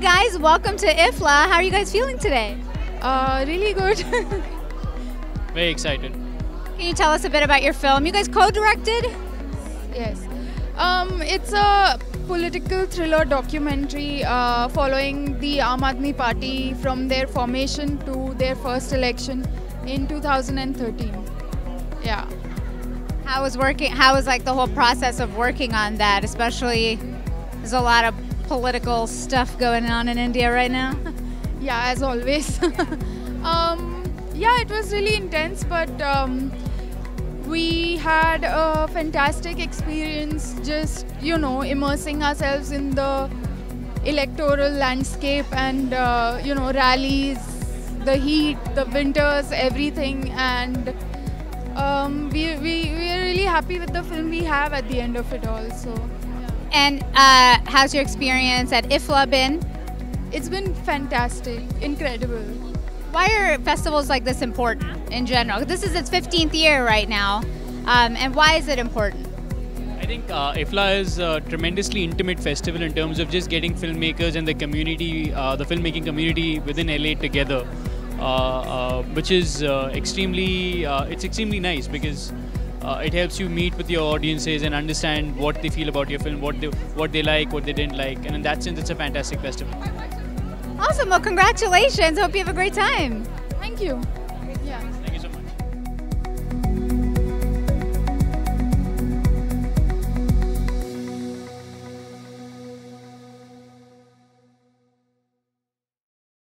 guys, welcome to IFFLA. How are you guys feeling today? Uh, really good. Very excited. Can you tell us a bit about your film? You guys co-directed? yes. Um, it's a political thriller documentary uh, following the Aam Aadmi Party from their formation to their first election in 2013. Yeah. How was working? How was like the whole process of working on that? Especially, there's a lot of political stuff going on in India right now. Yeah, as always. um, yeah, it was really intense, but um, we had a fantastic experience just, you know, immersing ourselves in the electoral landscape and, uh, you know, rallies, the heat, the winters, everything. And um, we, we, we are really happy with the film we have at the end of it all. So. And uh, how's your experience at IFFLA been? It's been fantastic, incredible. Why are festivals like this important in general? This is its 15th year right now, um, and why is it important? I think uh, IFFLA is a tremendously intimate festival in terms of just getting filmmakers and the community, uh, the filmmaking community within LA together, uh, uh, which is uh, extremely, uh, it's extremely nice because uh, it helps you meet with your audiences and understand what they feel about your film, what they, what they like, what they didn't like, and in that sense, it's a fantastic festival. Awesome. Well, congratulations. Hope you have a great time. Thank you. Yeah.